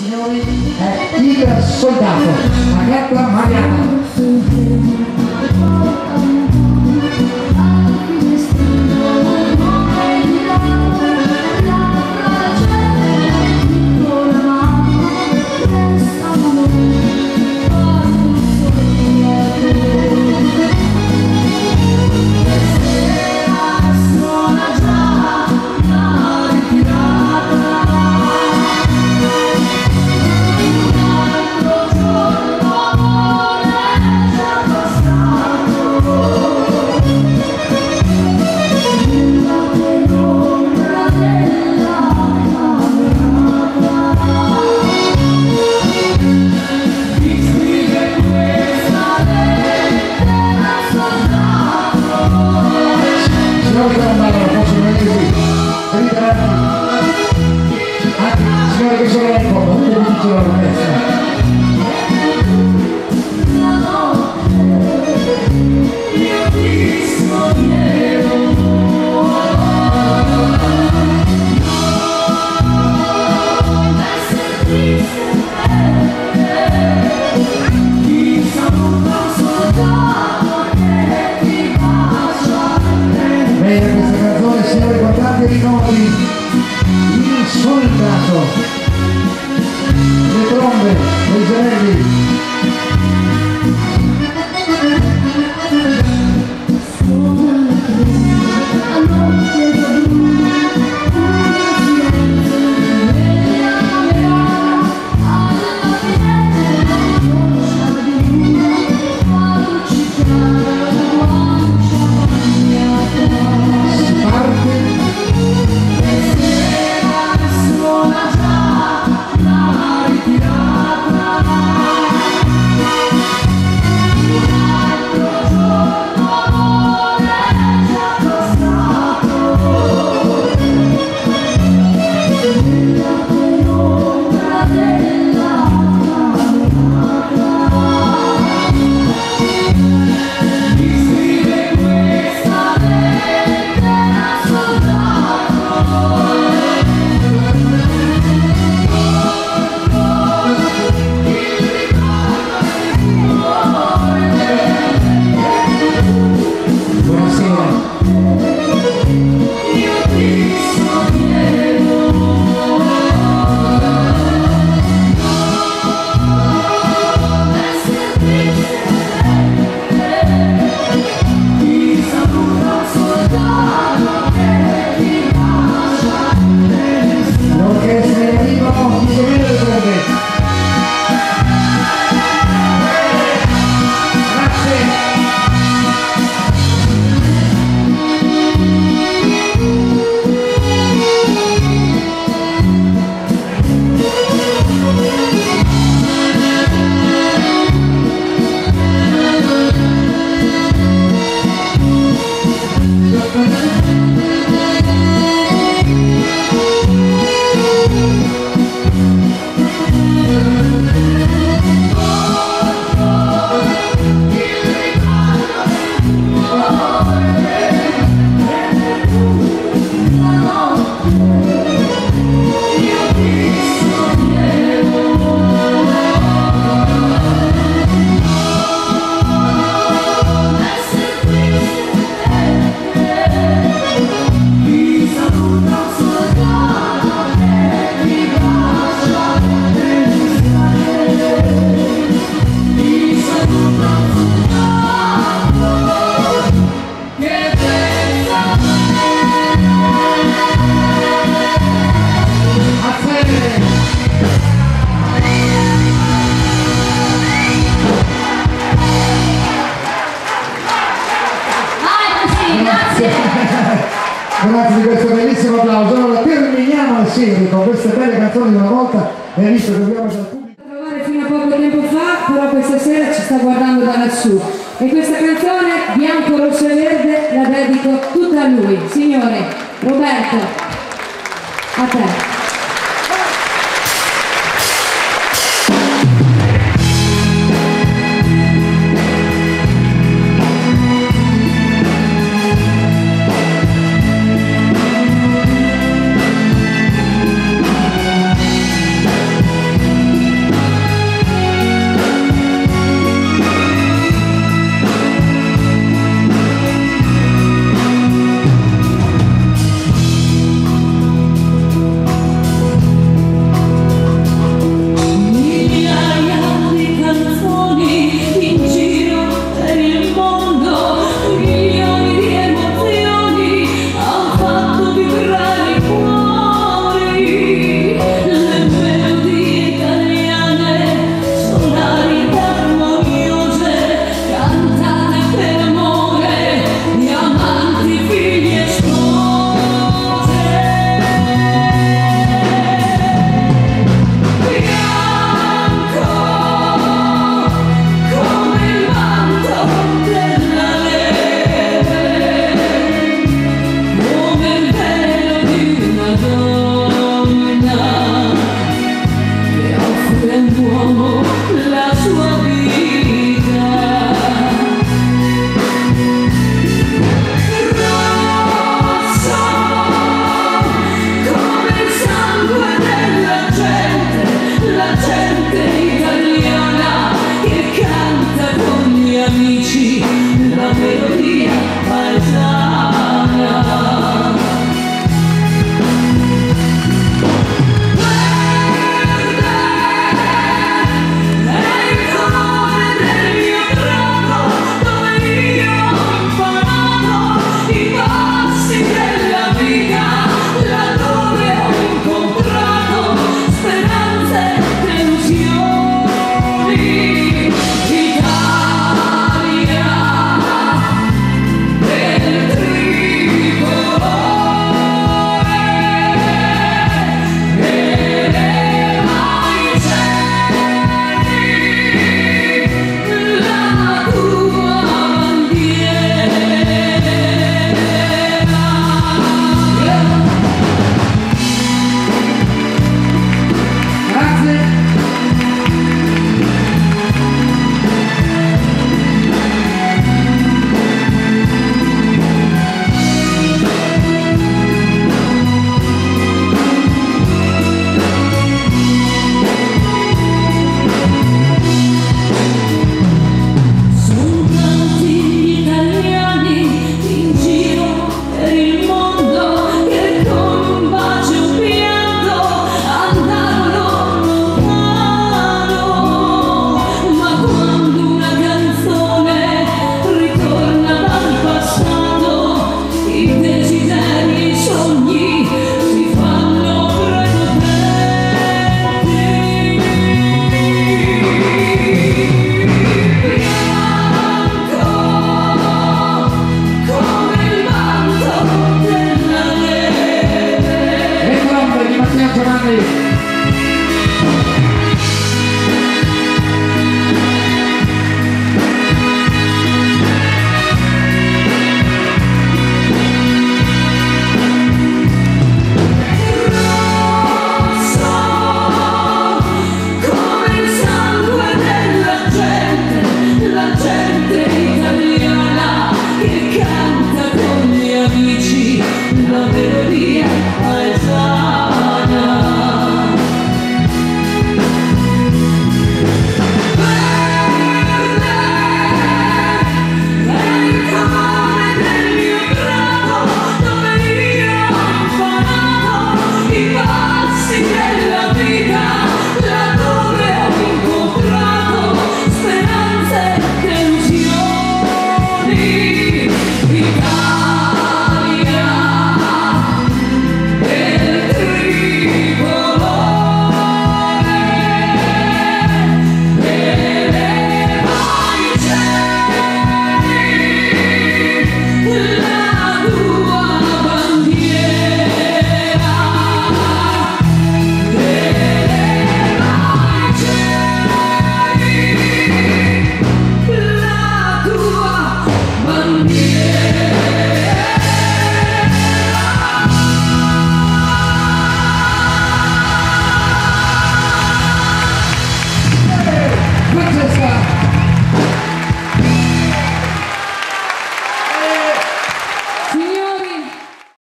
signori è il soldato, Agatha Mariano. Grazie di questo bellissimo applauso. Allora terminiamo serie con queste belle canzoni di una volta e visto che abbiamo già il pubblico. trovare fino a poco tempo fa, però questa sera ci sta guardando da lassù. E questa canzone, bianco, rosso e verde, la dedico tutta a lui. Signore, Roberto, a te. I'm dog.